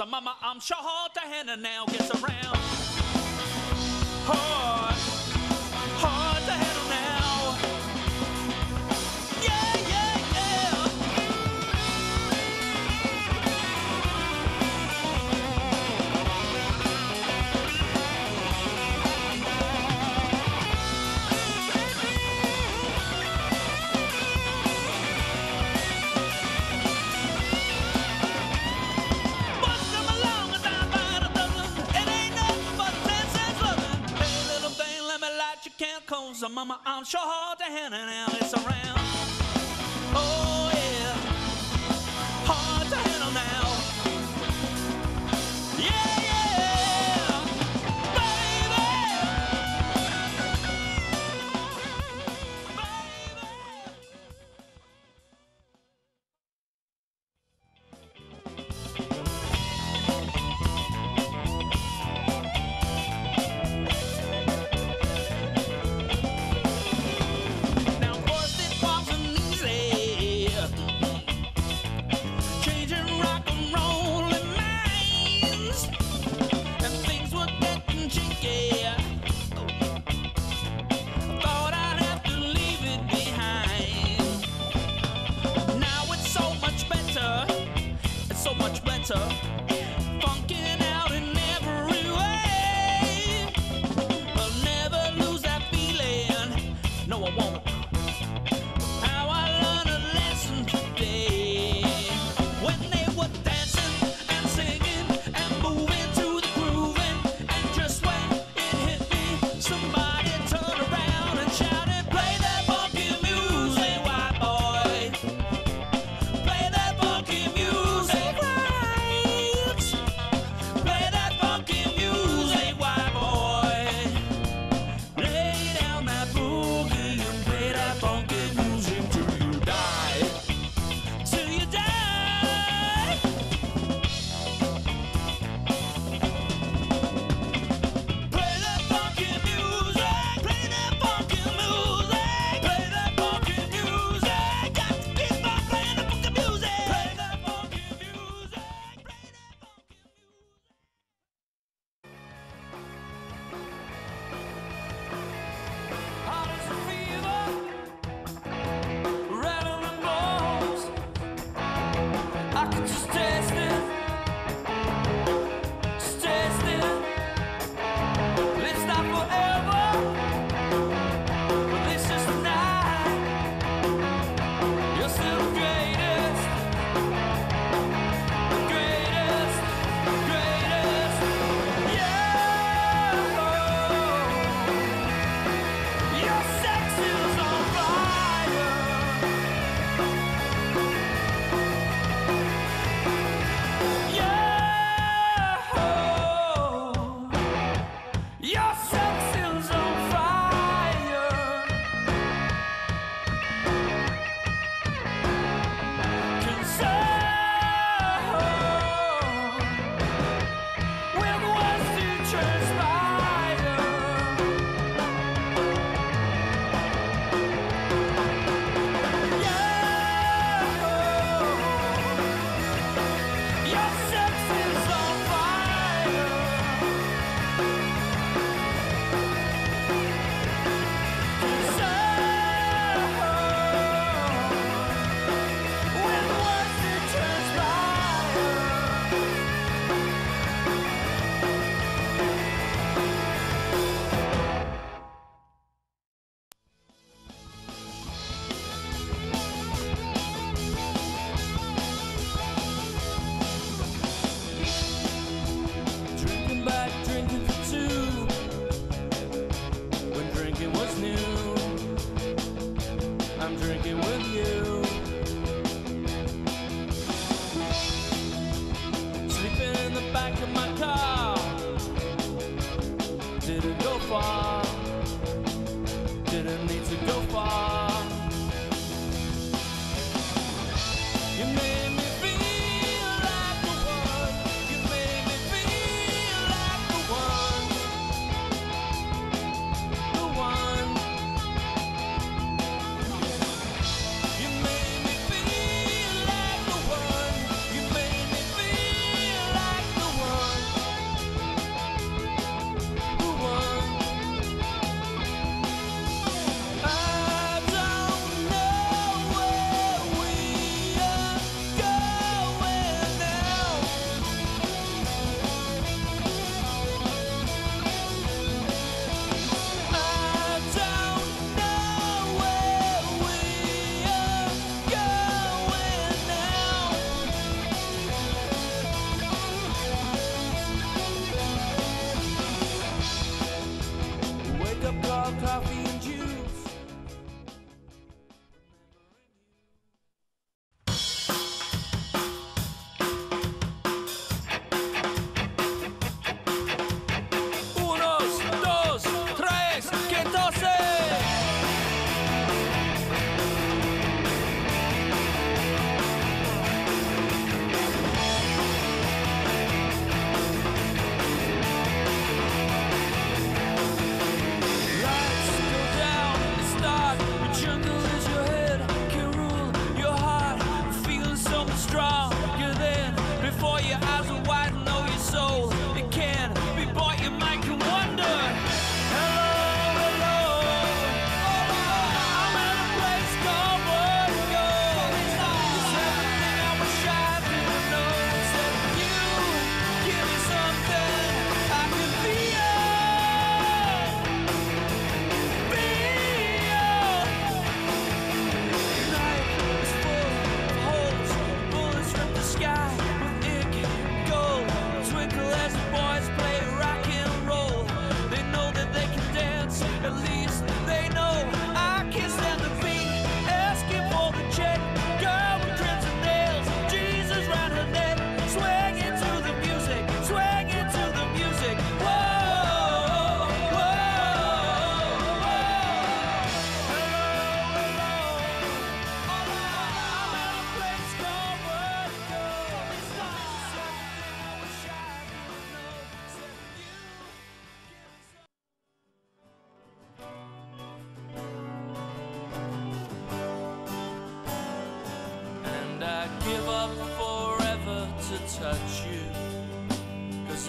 a mama. I'm sure Tahanna now gets around. Oh. I'm sure hard to handle now it's around. So.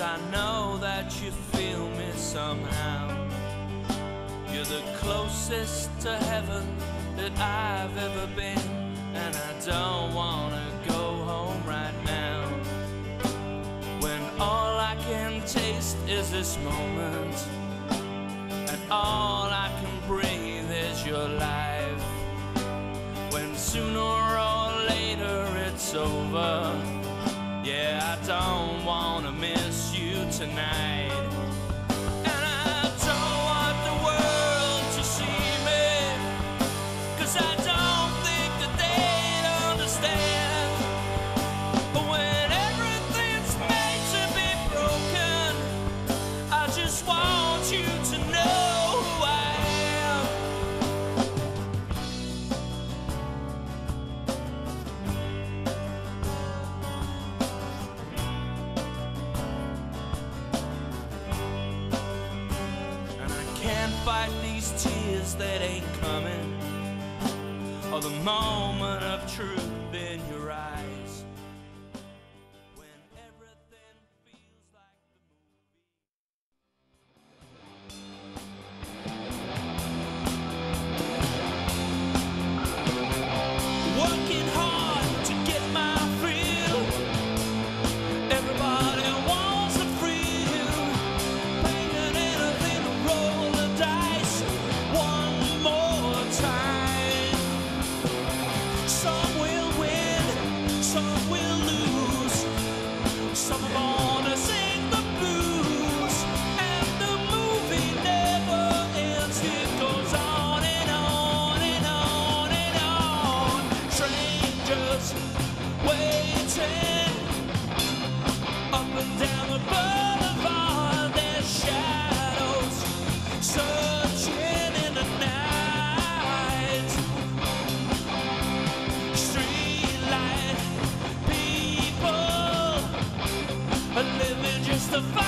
I know that you feel me somehow. You're the closest to heaven that I've ever been, and I don't wanna go home right now. When all I can taste is this moment, and all I can breathe is your life. When sooner or later it's over. tonight. song with Christopher.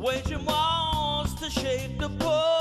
waging wars to shake the poor.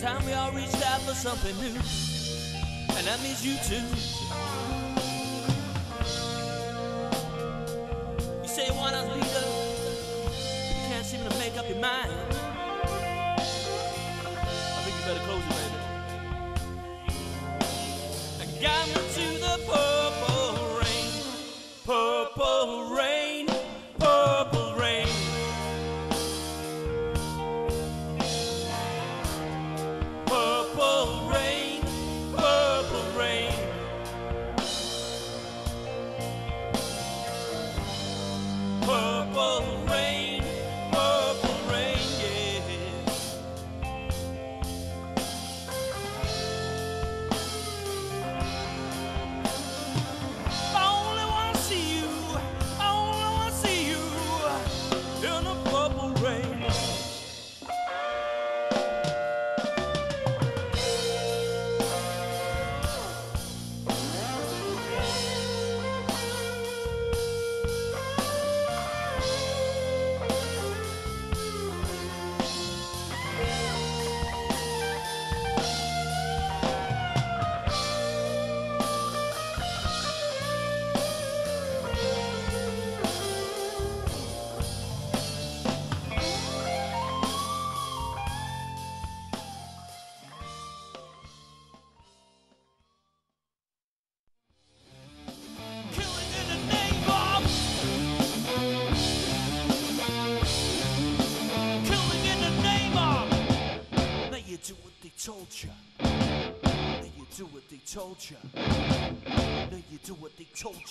It's time we all reached out for something new, and that means you too.